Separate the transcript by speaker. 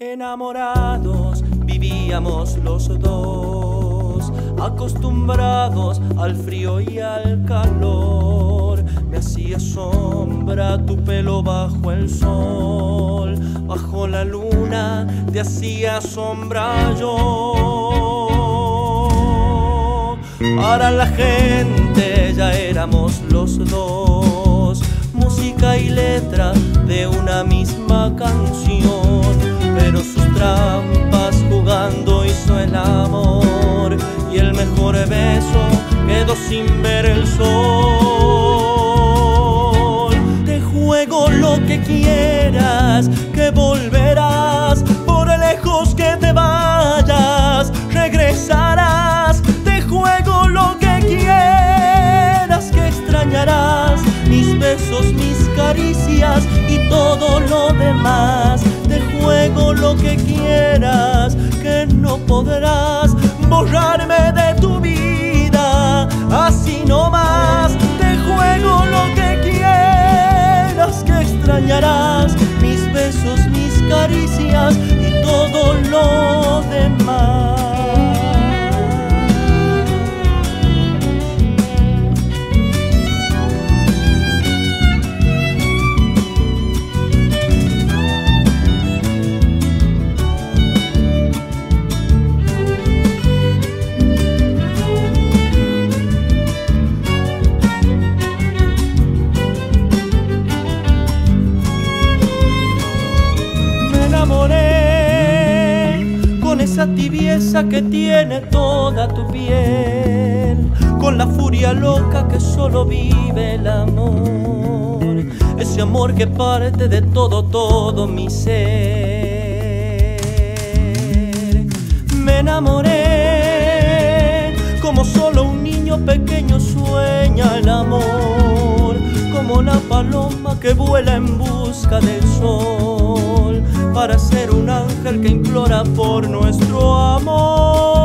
Speaker 1: Enamorados vivíamos los dos, acostumbrados al frío y al calor. Me hacía sombra tu pelo bajo el sol, bajo la luna te hacía sombra yo. Para la gente ya éramos los dos, música y letra de trampas jugando hizo el amor y el mejor beso quedó sin ver el sol. Te juego lo que quieras, que volverás, por lejos que te vayas, regresarás. Te juego lo que quieras, que extrañarás mis besos, mis caricias y todo lo demás lo que quieras, que no podrás borrarme de tu vida. Tibieza que tiene toda tu piel, con la furia loca que solo vive el amor, ese amor que parte de todo, todo mi ser. Me enamoré como solo un niño pequeño sueña el amor, como la paloma que vuela en busca del sol para ser un ángel que implora por nuestro amor.